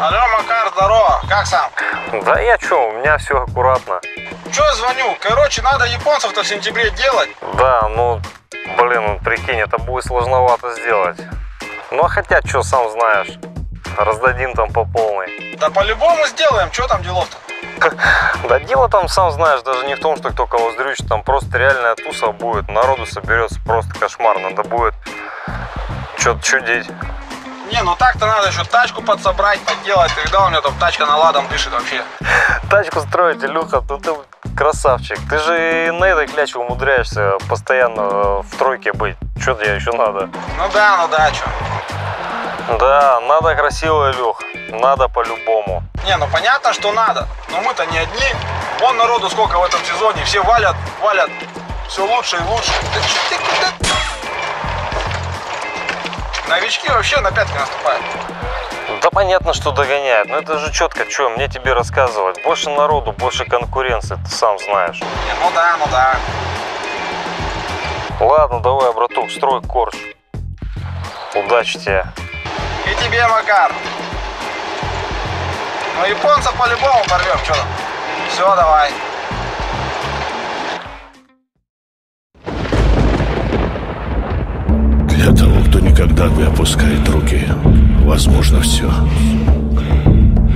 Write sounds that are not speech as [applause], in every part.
Алло, Макар, здорово. Как сам? Да я чё, у меня все аккуратно. Че звоню? Короче, надо японцев-то в сентябре делать. Да, ну, блин, ну, прикинь, это будет сложновато сделать. Ну, а хотя, что, сам знаешь, раздадим там по полной. Да по-любому сделаем. Что там делов-то? [laughs] Да дело там, сам знаешь, даже не в том, что кто кого сдрючит, там просто реальная туса будет, народу соберется просто кошмар, надо будет что-то чудить. Не, ну так-то надо еще тачку подсобрать, подделать. Когда у меня там тачка наладом дышит вообще? Тачку строить, Илюха, ну ты красавчик. Ты же и на этой кляче умудряешься постоянно в тройке быть. Что тебе еще надо? Ну да, ну да, что? Да, надо красиво, Илюх. Надо по-любому. Не, ну понятно, что надо. Но мы-то не одни. Вон народу сколько в этом сезоне. Все валят, валят. Все лучше и лучше. Да чё ты куда? Новички вообще на пятки наступают. Да понятно, что догоняет. Но это же четко, что мне тебе рассказывать. Больше народу, больше конкуренции, ты сам знаешь. Не, ну да, ну да. Ладно, давай, братух, строй корж. Удачи тебе. И тебе, Макар. Ну, японцев по-любому порвем, что там. Все, давай. Никогда не опускает руки, возможно все.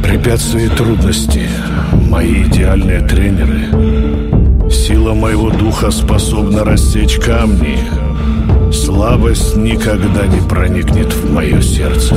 Препятствия и трудности – мои идеальные тренеры. Сила моего духа способна рассечь камни. Слабость никогда не проникнет в мое сердце.